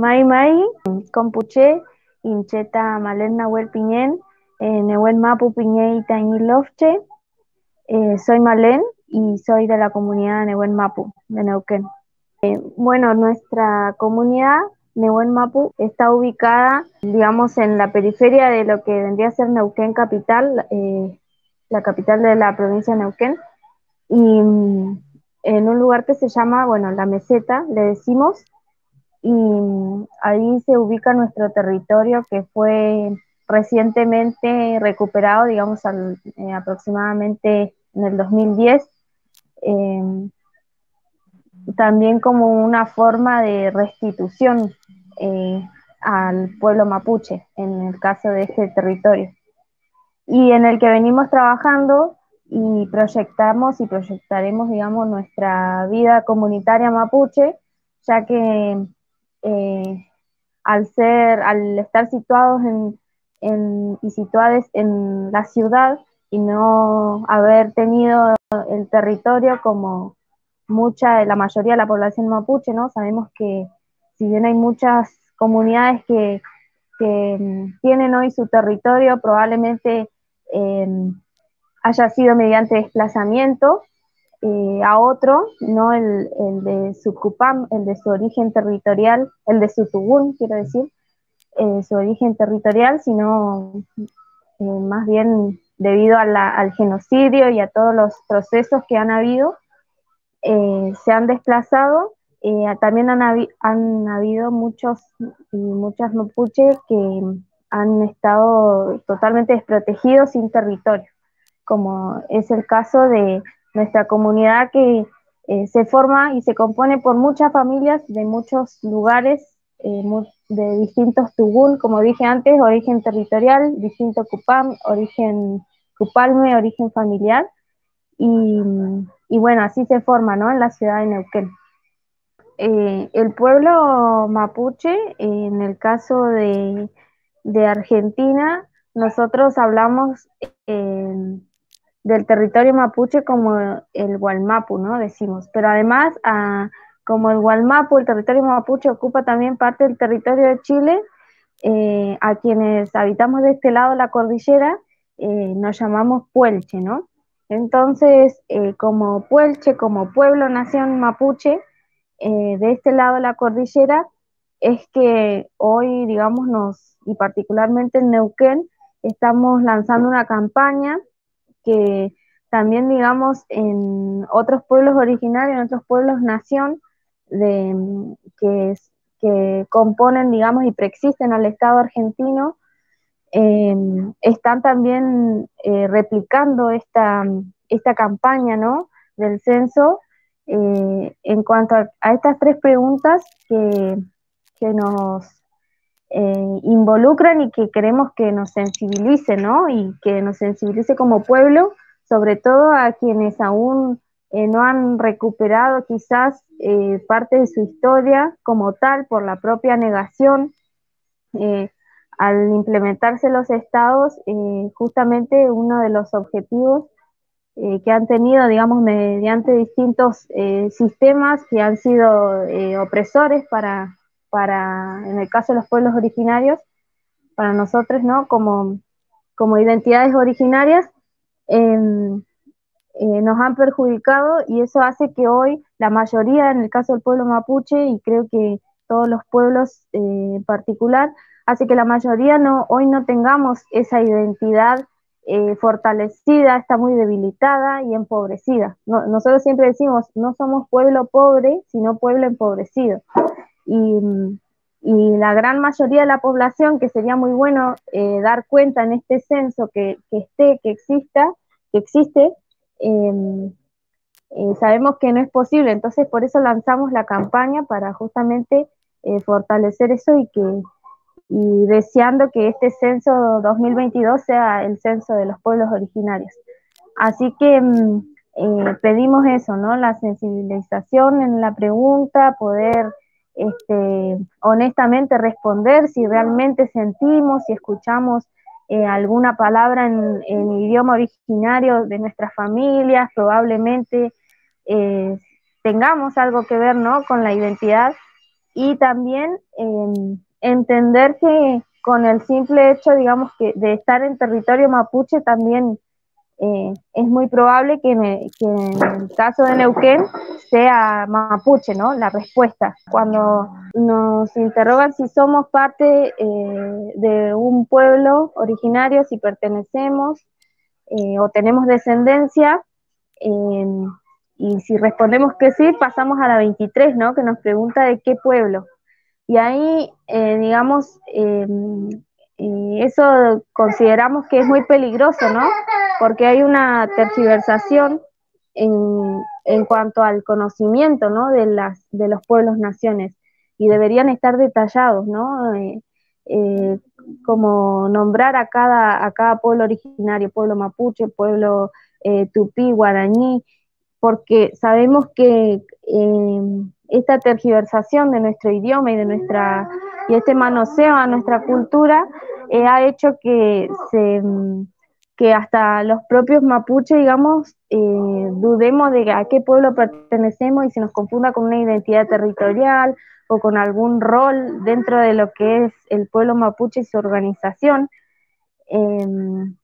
Mai Mai, Compuche, Incheta Malen Nahuel Piñén, eh, Nehuel Mapu Piñé y. Eh, soy Malen y soy de la comunidad Nehuel Mapu, de Neuquén. Eh, bueno, nuestra comunidad Neuquén Mapu está ubicada, digamos, en la periferia de lo que vendría a ser Neuquén capital, la capital de la provincia de Neuquén, y mm, en un lugar que se llama, bueno, la meseta, le decimos, y ahí se ubica nuestro territorio que fue recientemente recuperado, digamos, eh, aproximadamente en el 2010, em, también como una forma de restitución eh, al pueblo mapuche, en el caso de este territorio, y en el que venimos trabajando y proyectamos y proyectaremos, digamos, nuestra vida comunitaria mapuche, ya que eh, al ser, al estar situados en, y situadas en la ciudad y no haber tenido el territorio como mucha, la mayoría de la población mapuche, ¿no? Sabemos que si bien hay muchas comunidades que, mm, tienen hoy su territorio, probablemente em, haya sido mediante desplazamiento, eh, a otro, no el, de su Cupam, el de su origen territorial, el de su Tugún, quiero decir, eh, su origen territorial, sino eh, más bien debido al genocidio y a todos los procesos que han habido, se han desplazado. también han, han, habido muchos y muchas mapuches que han estado totalmente desprotegidos sin territorio, como es el caso de nuestra comunidad que eh, se forma y se compone por muchas familias de muchos lugares, eh, de distintos tugún, como dije antes, origen territorial, distinto cupam, origen cupalme, origen familiar, y, bueno, así se forma ¿no? en la ciudad de Neuquén. Eh, el pueblo mapuche, en el caso de, de Argentina, nosotros hablamos del territorio mapuche como el Gualmapu, ¿no? Decimos. Pero además, ah, como el Gualmapu, el territorio mapuche ocupa también parte del territorio de Chile, eh, a quienes habitamos de este lado de la cordillera, eh, nos llamamos Puelche, ¿no? Entonces, eh, como Puelche, como pueblo, nación mapuche, de este lado de la cordillera, es que hoy, digamos, nos, y particularmente en Neuquén, estamos lanzando una campaña que también, digamos, en otros pueblos originarios, en otros pueblos nación, de, que, que componen, digamos, y preexisten al Estado argentino, eh, están también eh, replicando esta, esta campaña ¿no? del censo eh, en cuanto a, estas tres preguntas que, que nos eh, involucran y que queremos que nos sensibilice, ¿no? Y que nos sensibilice como pueblo, sobre todo a quienes aún eh, no han recuperado quizás eh, parte de su historia como tal por la propia negación. al implementarse los estados, justamente uno de los objetivos que han tenido, digamos, mediante distintos sistemas que han sido opresores para, para, en el caso de los pueblos originarios, para nosotros, ¿no? Como, como identidades originarias, em, eh, nos han perjudicado y eso hace que hoy la mayoría, en el caso del pueblo mapuche, y creo que todos los pueblos eh, en particular, hace que la mayoría no, hoy no tengamos esa identidad eh, fortalecida, está muy debilitada y empobrecida. nosotros siempre decimos, no somos pueblo pobre, sino pueblo empobrecido y, la gran mayoría de la población, que sería muy bueno eh, dar cuenta en este censo que, esté, que exista, que existe, em, eh, sabemos que no es posible, entonces por eso lanzamos la campaña para justamente eh, fortalecer eso y que y deseando que este censo 2022 sea el censo de los pueblos originarios. Así que em, pedimos eso, ¿no? La sensibilización en la pregunta, poder este, honestamente responder si realmente sentimos, si escuchamos eh, alguna palabra en, idioma originario de nuestras familias, probablemente eh, tengamos algo que ver ¿no? con la identidad y también em, entender que con el simple hecho, digamos, que de estar en territorio mapuche también eh, es muy probable que en, el, caso de Neuquén sea mapuche, ¿no? La respuesta. Cuando nos interrogan si somos parte eh, de un pueblo originario, si pertenecemos eh, o tenemos descendencia, y si respondemos que sí, pasamos a la 23, ¿no? Que nos pregunta de qué pueblo. Y ahí, digamos, eso consideramos que es muy peligroso, ¿no? porque hay una tergiversación en, en cuanto al conocimiento ¿no? de, las, de los pueblos naciones y deberían estar detallados, ¿no? Eh, eh, como nombrar a cada, a cada pueblo originario, pueblo mapuche, pueblo eh, tupí, guaraní, porque sabemos que esta tergiversación de nuestro idioma y de nuestra y este manoseo a nuestra cultura ha hecho que se que hasta los propios mapuches, digamos, eh, dudemos de a qué pueblo pertenecemos y se nos confunda con una identidad territorial o con algún rol dentro de lo que es el pueblo mapuche y su organización. Em,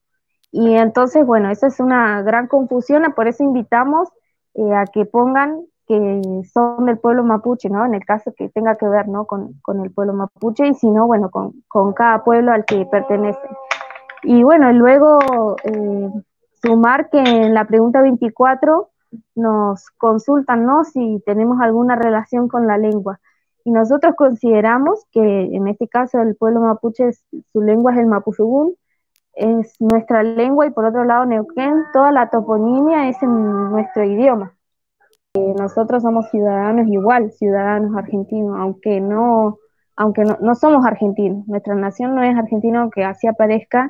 y entonces, bueno, esa es una gran confusión, por eso invitamos eh, a que pongan que son del pueblo mapuche, ¿no? En el caso que tenga que ver, ¿no? Con, el pueblo mapuche y si no, bueno, con, con cada pueblo al que pertenece. Y bueno, luego eh, sumar que en la pregunta 24 nos consultan ¿no? si tenemos alguna relación con la lengua. Y nosotros consideramos que en este caso el pueblo mapuche, su lengua es el mapuzugún, es nuestra lengua y por otro lado Neuquén, toda la toponimia es en nuestro idioma. Eh, nosotros somos ciudadanos igual, ciudadanos argentinos, aunque no, aunque no, no somos argentinos, nuestra nación no es argentina, aunque así aparezca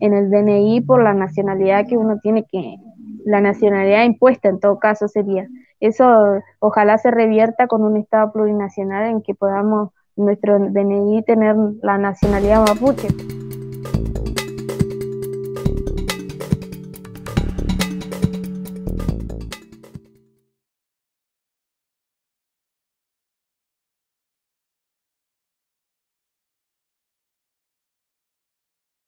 en el DNI por la nacionalidad que uno tiene que, la nacionalidad impuesta en todo caso sería. Eso ojalá se revierta con un Estado plurinacional en que podamos nuestro DNI tener la nacionalidad mapuche.